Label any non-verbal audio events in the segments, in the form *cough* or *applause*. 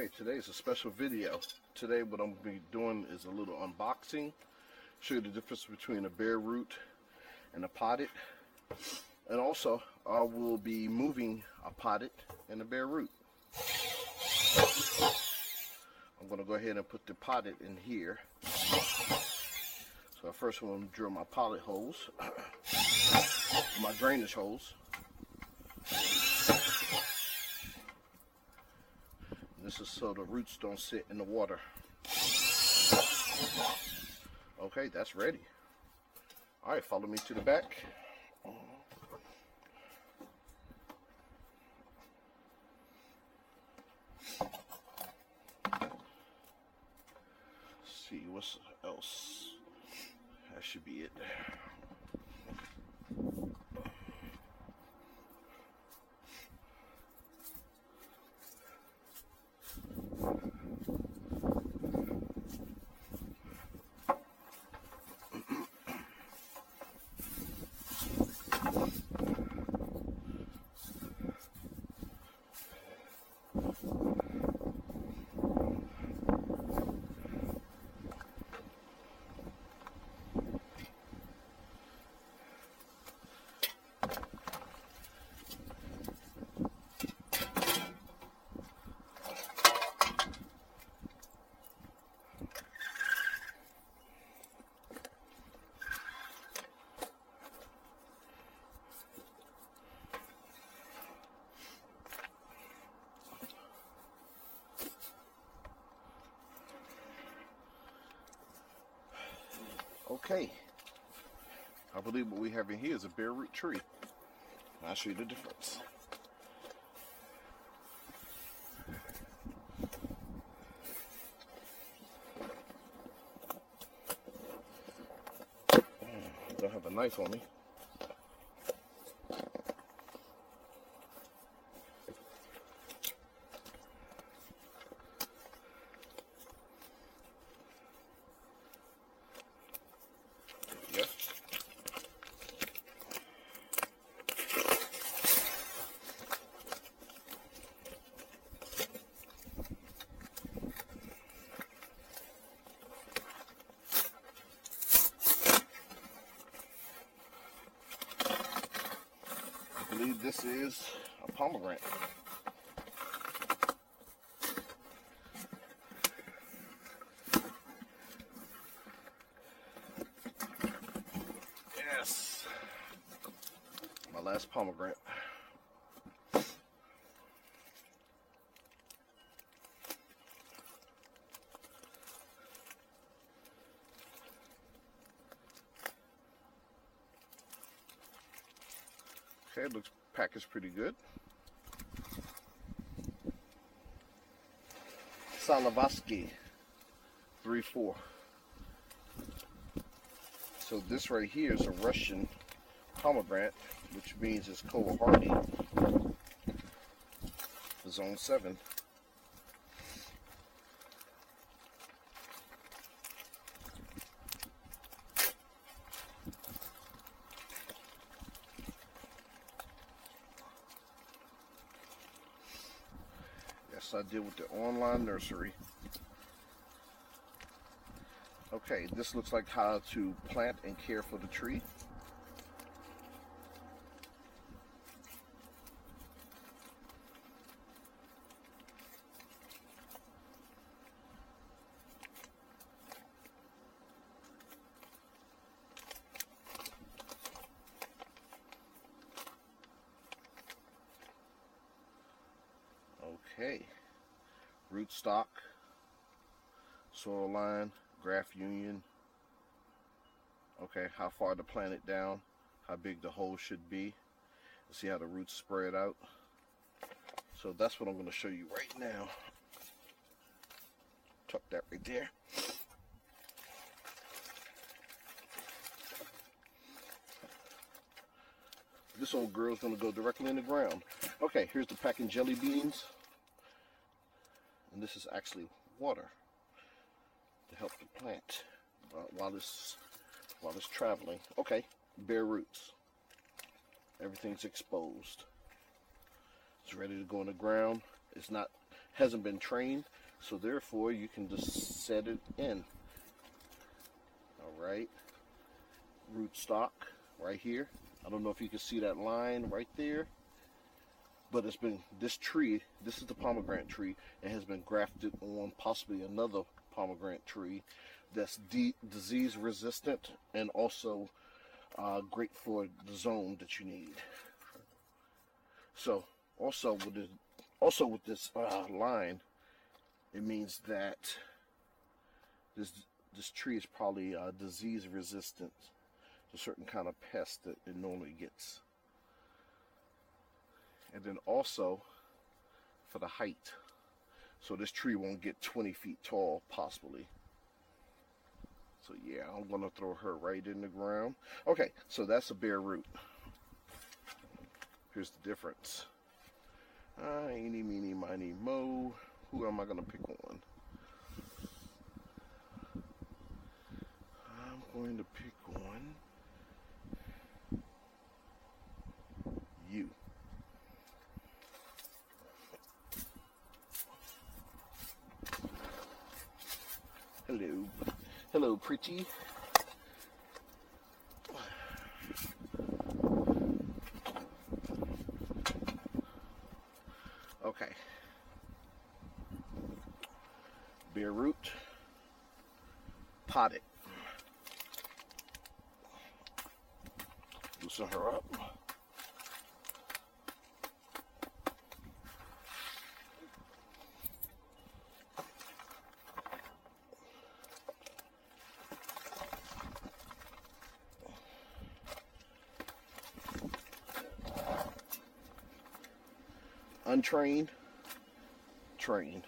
Okay, today is a special video. Today what I'm going to be doing is a little unboxing. Show you the difference between a bare root and a potted. And also, I will be moving a potted and a bare root. I'm going to go ahead and put the potted in here. So first I'm going to drill my potted holes, *clears throat* my drainage holes. So the roots don't sit in the water. Okay, that's ready. All right, follow me to the back. see what's else. That should be it. Okay. I believe what we have in here is a bare root tree. I'll show you the difference. Hmm, don't have a knife on me. This is a pomegranate. Yes. My last pomegranate. Okay, looks packaged pretty good. Salavatski 3-4. So this right here is a Russian pomegranate, which means it's cold hardy. Zone 7. I did with the online nursery. Okay, this looks like how to plant and care for the tree. Okay, rootstock, soil line, graft union. Okay, how far to plant it down, how big the hole should be. See how the roots spread out. So that's what I'm going to show you right now. Tuck that right there. This old girl's going to go directly in the ground. Okay, here's the packing jelly beans. And this is actually water to help the plant uh, while it's while it's traveling. Okay, bare roots. Everything's exposed. It's ready to go in the ground. It's not hasn't been trained, so therefore you can just set it in. All right, root stock right here. I don't know if you can see that line right there, but it's been this tree. This is the pomegranate tree. It has been grafted on possibly another pomegranate tree that's disease resistant and also uh, great for the zone that you need. So also with this, also with this uh, line, it means that this this tree is probably uh, disease resistant to certain kind of pests that it normally gets. And then also for the height. So this tree won't get 20 feet tall, possibly. So yeah, I'm to throw her right in the ground. Okay, so that's a bare root. Here's the difference. Uh, eeny, meeny, miny, mo. Who am I to pick on? I'm going to pick on you. Hello. Hello, pretty. Okay. Pot it. Loosen her up. Untrained, trained.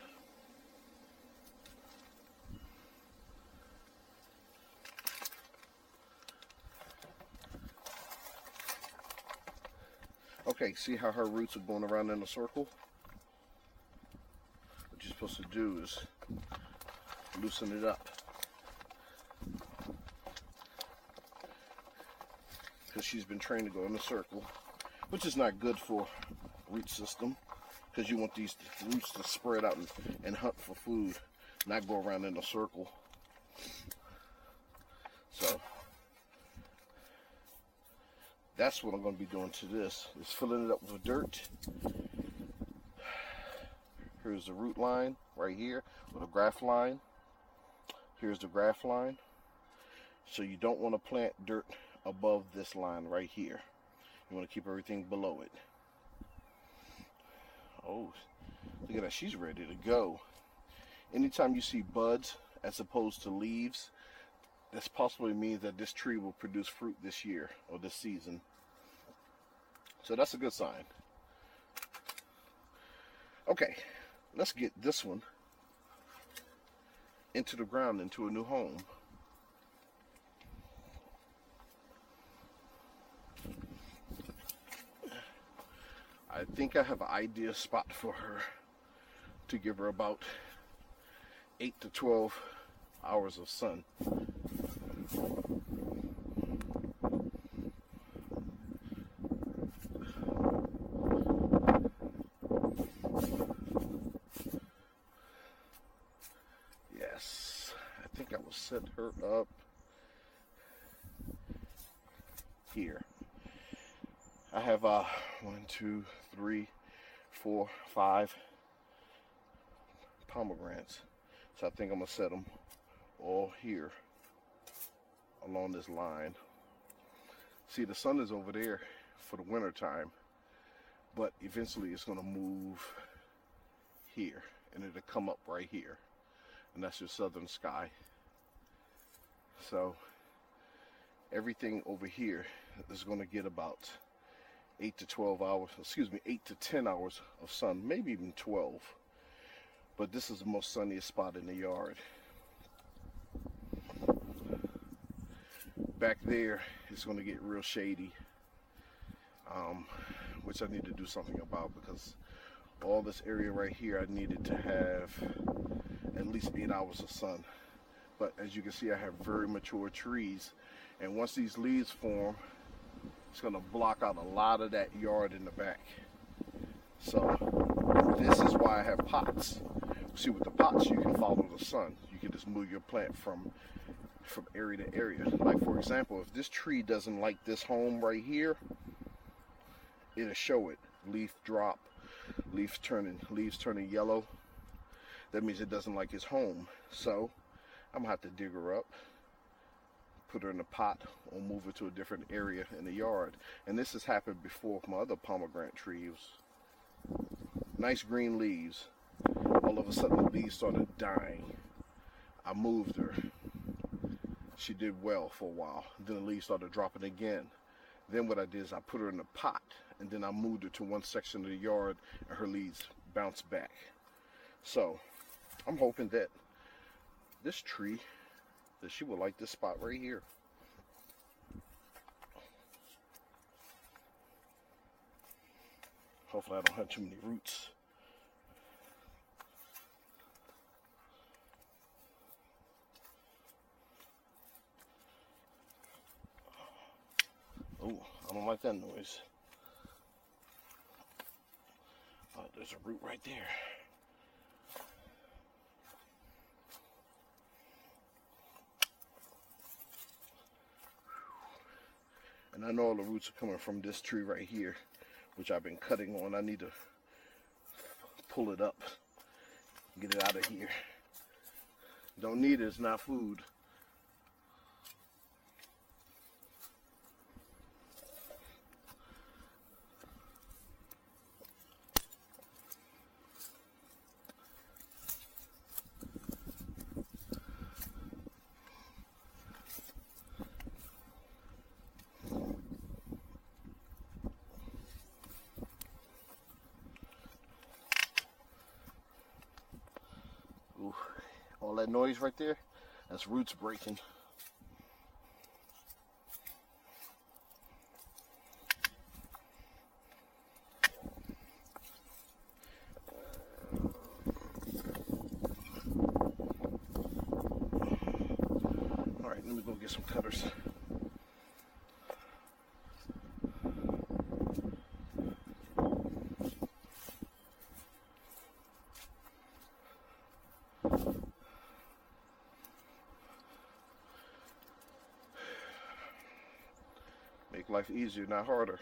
Okay, see how her roots are going around in a circle? What you're supposed to do is loosen it up. Because she's been trained to go in a circle, which is not good for root system because you want these roots to spread out and, and hunt for food, not go around in a circle. So that's what I'm going to be doing to this, is filling it up with dirt. Here's the root line right here with a graft line. Here's the graft line. So you don't want to plant dirt above this line right here. You want to keep everything below it. Oh, look at that. She's ready to go. Anytime you see buds as opposed to leaves, this possibly means that this tree will produce fruit this year or this season. So that's a good sign. Okay, let's get this one into the ground, into a new home. I think I have an ideal spot for her to give her about 8 to 12 hours of sun. Yes, I think I will set her up here. I have uh, one, two, three, four, five pomegranates. So I think I'm gonna set them all here along this line. See, the sun is over there for the winter time, but eventually it's gonna move here and it'll come up right here. And that's your southern sky. So everything over here is gonna get about 8 to 12 hours, excuse me, 8 to 10 hours of sun, maybe even 12. But this is the most sunniest spot in the yard. Back there, it's going to get real shady, um, which I need to do something about because all this area right here, I needed to have at least 8 hours of sun. But as you can see, I have very mature trees. And once these leaves form, it's going to block out a lot of that yard in the back. So this is why I have pots. See, with the pots, you can follow the sun. You can just move your plant from from area to area. Like for example, if this tree doesn't like this home right here, it'll show it. Leaf drop, leaves turning, leaves turning yellow. That means it doesn't like its home. So I'm gonna have to dig her up, put her in a pot, or move her to a different area in the yard. And this has happened before with my other pomegranate trees. Nice green leaves. All of a sudden the leaves started dying. I moved her she did well for a while. Then the leaves started dropping again. Then what I did is I put her in a pot and then I moved her to one section of the yard and her leaves bounced back. So I'm hoping that this tree, that she will like this spot right here. Hopefully I don't have too many roots. Oh, I don't like that noise. Oh, there's a root right there. And I know all the roots are coming from this tree right here, which I've been cutting on. I need to pull it up, get it out of here. Don't need it, it's not food. All that noise right there, that's roots breaking. All right, let me go get some cutters. Life easier, not harder.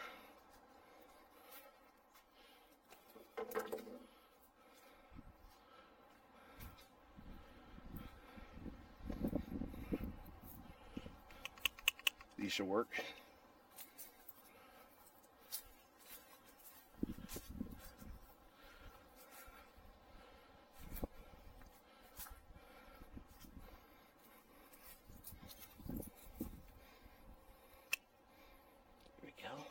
These should work. Here we go.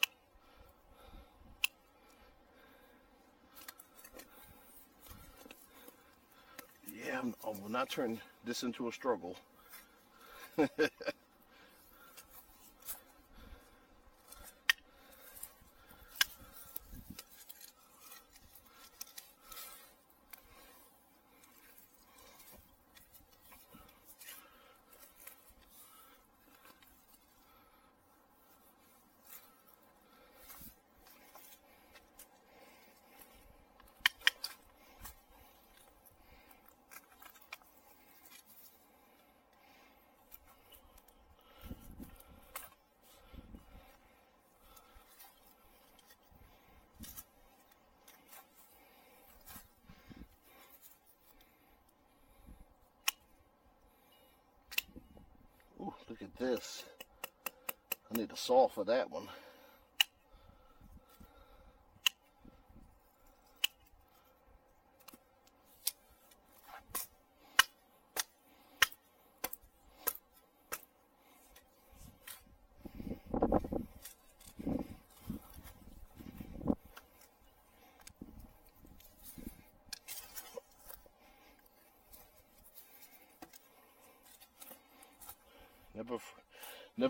I will not turn this into a struggle. *laughs* Ooh, look at this. I need a saw for that one.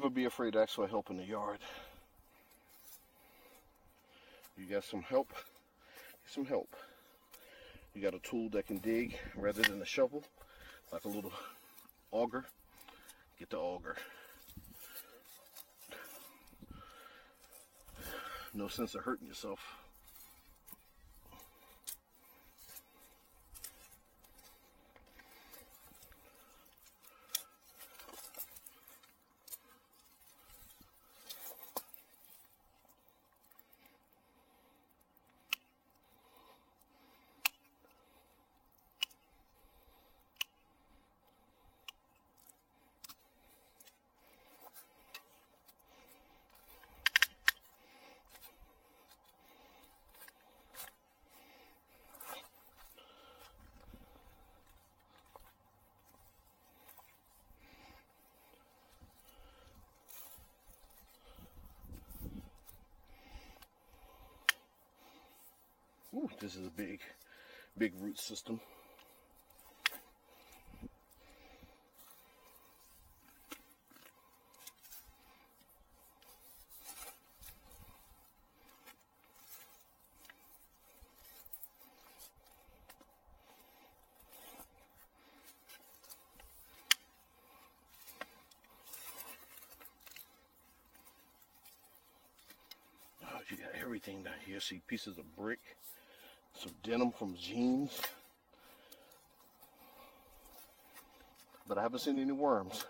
Never be afraid to actually help in the yard. You got some help? Get some help. You got a tool that can dig rather than a shovel, like a little auger. Get the auger. No sense of hurting yourself. Ooh, this is a big, big root system. Oh, you got everything down here. See pieces of brick, some denim from jeans. But I haven't seen any worms.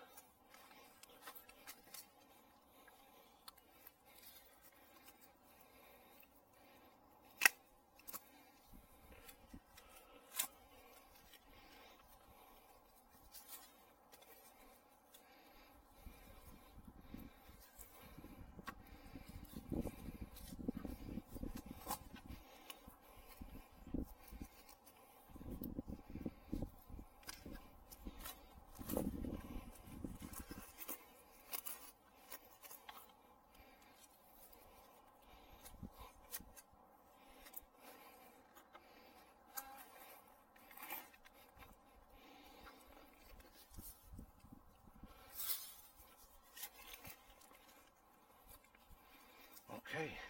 Okay.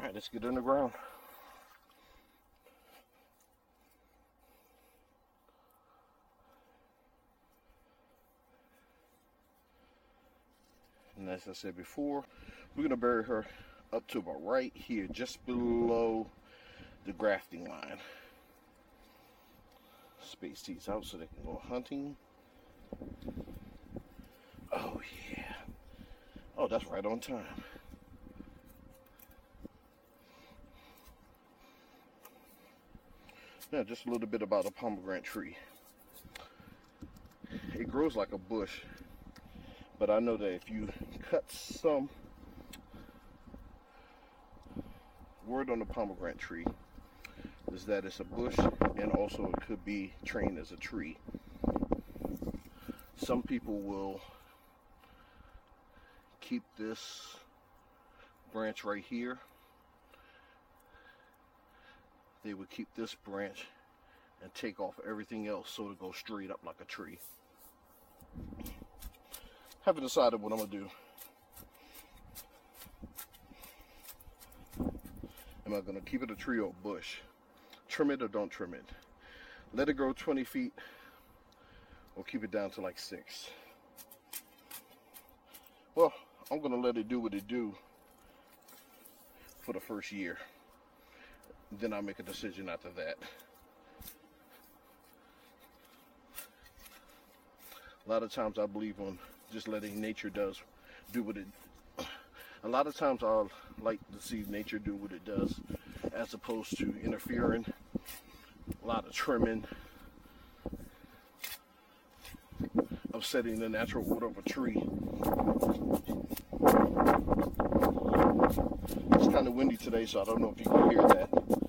All right, let's get in the ground. And as I said before, we're gonna bury her up to about right here, just below the grafting line. Space these out so they can go hunting. Oh yeah. Oh, that's right on time. Now, just a little bit about a pomegranate tree. It grows like a bush, but I know that if you cut some word on the pomegranate tree is that it's a bush and also it could be trained as a tree. Some people will keep this branch right here they would keep this branch and take off everything else so it go straight up like a tree. Haven't decided what I'm gonna do. Am I gonna keep it a tree or a bush? Trim it or don't trim it? Let it grow 20 feet or keep it down to like six. Well, I'm gonna let it do what it do for the first year then I'll make a decision after that. A lot of times I believe on just letting nature does do what it a lot of times I like to see nature do what it does as opposed to interfering a lot of trimming upsetting the natural order of a tree it's kind of windy today so I don't know if you can hear that